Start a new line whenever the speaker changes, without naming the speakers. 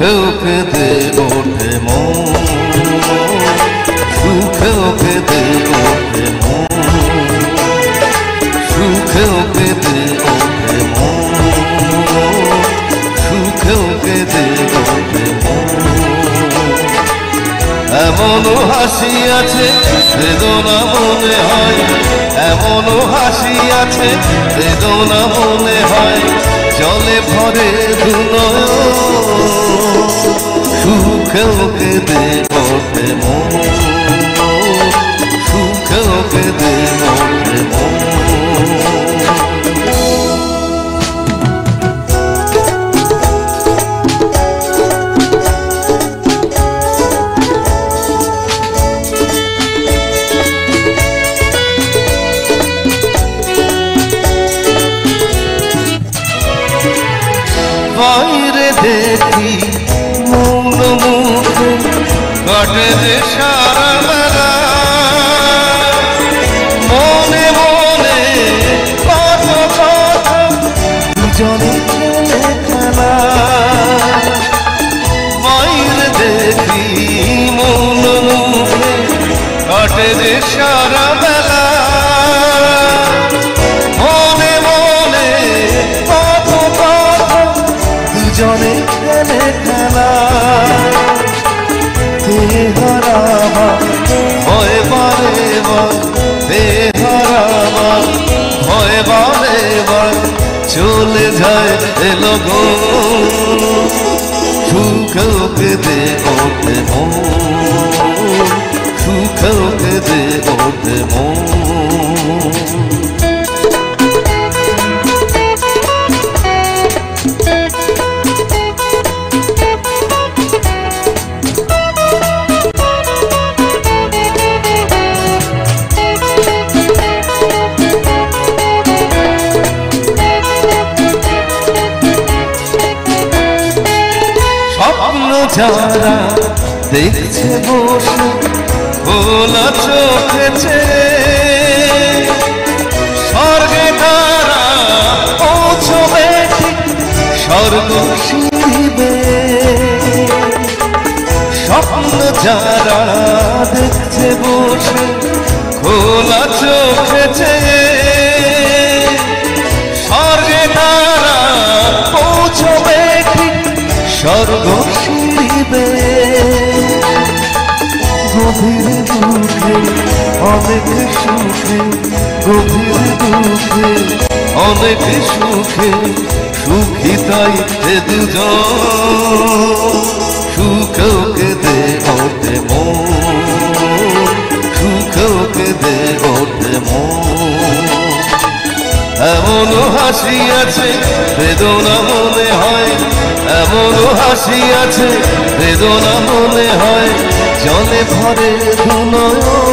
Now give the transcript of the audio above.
সুখেও কেঁদে ওঠে মন। সুখেও কেঁদে ওঠে মন। সুখেও কেঁদে ওঠে মন। সুখেও কেঁদে ওঠে মন। এমন হাসি আছে, বেদনা মনে হয়। এমন হাসি আছে, বেদনা মনে হয়। ভরে দুনয় সুখেও কেঁদে ওঠে মন সুখেও কেঁদে দেখি মৌন মুখে কাটে যে সারা মনে মনে কত কথা দেখি মৌন মুখে কাটে যে সারা দেহরাবা, ভয় বারে বার দেহরাবা, ভয় বারে বার চলে যায় এলো গো। সুখেও দে ওঠে মন সুখেও দে ওঠে মন। যারা দেখছে বসে খোলা চোখেছে স্বর্গে তারা পৌঁছবে স্বর্গ শিবে স্বপ্ন যারা দেখছে বসে, খোলা চোখেছে স্বর্গে তারা পৌঁছবে স্বর্গ গভীর দুঃখে, অনেক সুখে, গভীর দুঃখে, অনেক সুখে, সুখী তাই সুখেও কেঁদে ওঠে মন সুখেও কেঁদে ওঠে মন। এমন হাসি আছে, বেদনা হয় এমন হাসি আছে বেদনা মনে হয় জলে ভরে ধুনয়